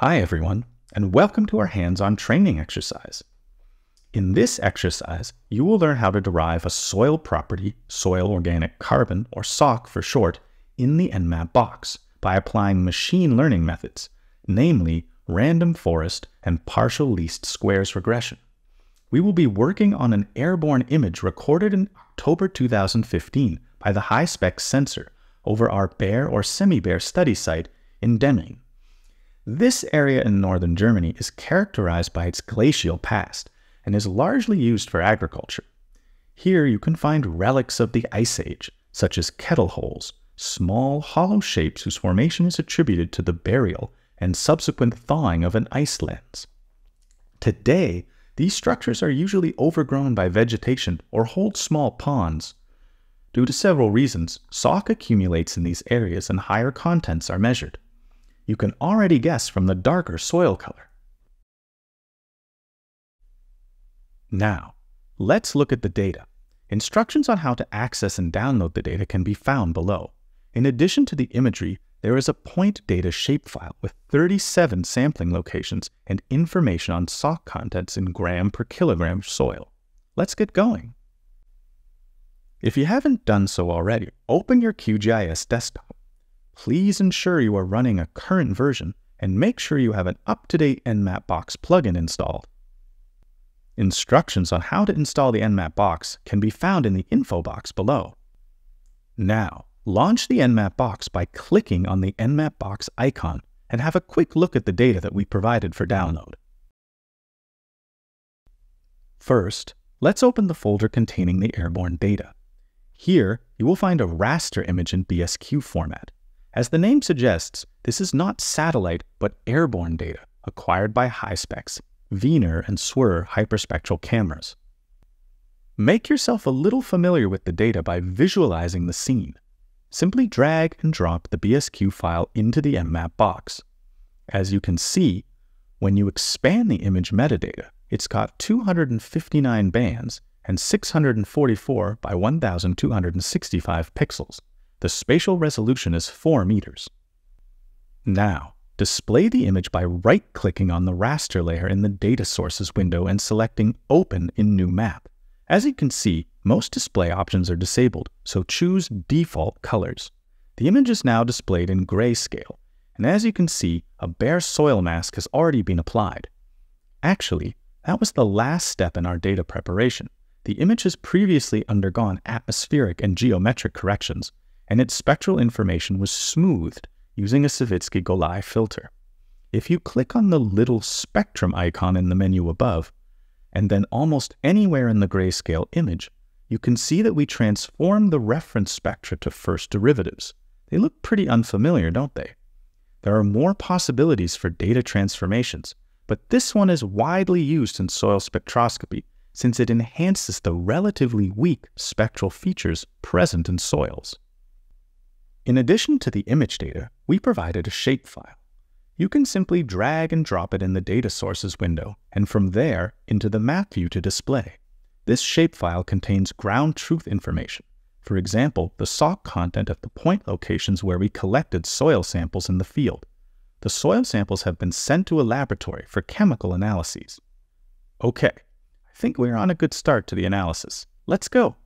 Hi everyone, and welcome to our hands-on training exercise. In this exercise, you will learn how to derive a soil property, soil organic carbon, or SOC for short, in the EnMAP box by applying machine learning methods, namely random forest and partial least squares regression. We will be working on an airborne image recorded in October 2015 by the HySpex sensor over our bare or semi-bare study site in Demmin. This area in northern Germany is characterized by its glacial past and is largely used for agriculture. Here you can find relics of the Ice Age, such as kettle holes, small hollow shapes whose formation is attributed to the burial and subsequent thawing of an ice lens. Today, these structures are usually overgrown by vegetation or hold small ponds. Due to several reasons, SOC accumulates in these areas and higher contents are measured you can already guess from the darker soil color. Now, let's look at the data. Instructions on how to access and download the data can be found below. In addition to the imagery, there is a point data shapefile with 37 sampling locations and information on SOC contents in gram per kilogram soil. Let's get going. If you haven't done so already, open your QGIS desktop please ensure you are running a current version and make sure you have an up-to-date EnMAP box plugin installed. Instructions on how to install the EnMAP box can be found in the info box below. Now, launch the EnMAP box by clicking on the EnMAP box icon and have a quick look at the data that we provided for download. First, let's open the folder containing the airborne data. Here, you will find a raster image in BSQ format. As the name suggests, this is not satellite but airborne data acquired by HySpex, VNIR and SWIR hyperspectral cameras. Make yourself a little familiar with the data by visualizing the scene. Simply drag and drop the BSQ file into the EnMAP box. As you can see, when you expand the image metadata, it's got 259 bands and 644 by 1265 pixels. The spatial resolution is 4 meters. Now, display the image by right-clicking on the raster layer in the Data Sources window and selecting Open in New Map. As you can see, most display options are disabled, so choose Default Colors. The image is now displayed in grayscale, and as you can see, a bare soil mask has already been applied. Actually, that was the last step in our data preparation. The image has previously undergone atmospheric and geometric corrections, and its spectral information was smoothed using a Savitzky-Golay filter. If you click on the little spectrum icon in the menu above, and then almost anywhere in the grayscale image, you can see that we transform the reference spectra to first derivatives. They look pretty unfamiliar, don't they? There are more possibilities for data transformations, but this one is widely used in soil spectroscopy since it enhances the relatively weak spectral features present in soils. In addition to the image data, we provided a shapefile. You can simply drag and drop it in the Data Sources window, and from there into the map view to display. This shapefile contains ground truth information, for example, the SOC content at the point locations where we collected soil samples in the field. The soil samples have been sent to a laboratory for chemical analyses. Okay, I think we're on a good start to the analysis. Let's go.